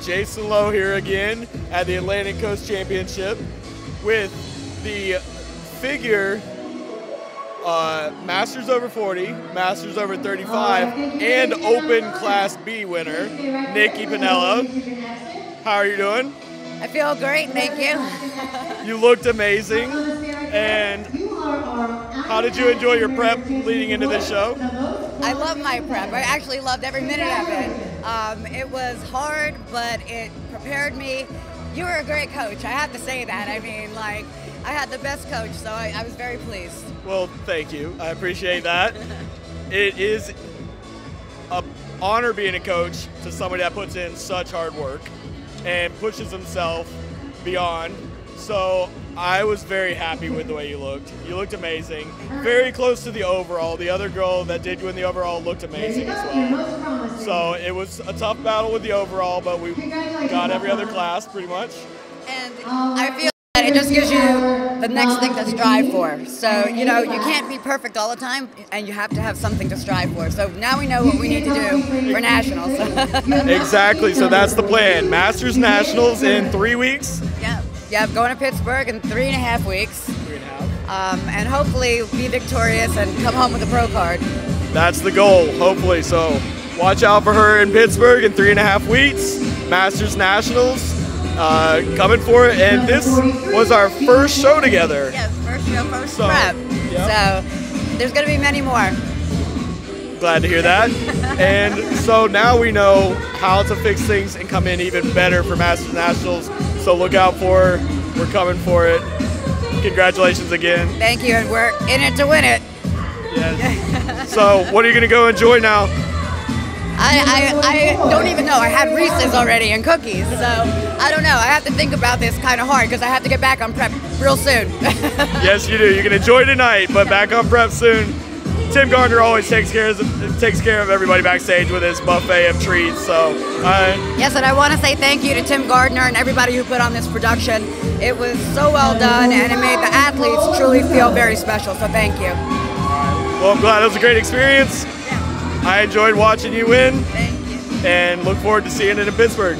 Jason Lowe here again at the Atlantic Coast Championship with the figure uh, Masters over 40, Masters over 35, and Open Class B winner, Nikki Pennella. How are you doing? I feel great, thank you. You looked amazing. And how did you enjoy your prep leading into this show? I love my prep. I actually loved every minute of it. Um, it was hard, but it prepared me. You were a great coach. I have to say that. I mean, like, I had the best coach, so I, I was very pleased. Well, thank you. I appreciate that. it is an honor being a coach to somebody that puts in such hard work and pushes himself beyond. So I was very happy with the way you looked. You looked amazing. Very close to the overall. The other girl that did win the overall looked amazing as well. So it was a tough battle with the overall, but we got every other class pretty much. And I feel that it just gives you the next thing to strive for. So, you know, you can't be perfect all the time, and you have to have something to strive for. So now we know what we need to do for nationals. exactly. So that's the plan. Masters Nationals in three weeks. Yeah. Yeah, going to Pittsburgh in three and a half weeks. Three and a half. Um, and hopefully be victorious and come home with a pro card. That's the goal, hopefully. So watch out for her in Pittsburgh in three and a half weeks. Masters Nationals uh, coming for it. And this was our first show together. Yes, first show, first so, prep. Yep. So there's going to be many more. Glad to hear that. and so now we know how to fix things and come in even better for Masters Nationals. So look out for her. We're coming for it. Congratulations again. Thank you, and we're in it to win it. Yes. so what are you going to go enjoy now? I, I, I don't even know. I had Reese's already and cookies, so I don't know. I have to think about this kind of hard because I have to get back on prep real soon. yes, you do. You can enjoy tonight, but back on prep soon. Tim Gardner always takes care of takes care of everybody backstage with his buffet of treats. So uh, yes, and I want to say thank you to Tim Gardner and everybody who put on this production. It was so well done, and it made the athletes truly feel very special. So thank you. Well, I'm glad it was a great experience. I enjoyed watching you win. Thank you. And look forward to seeing it in Pittsburgh.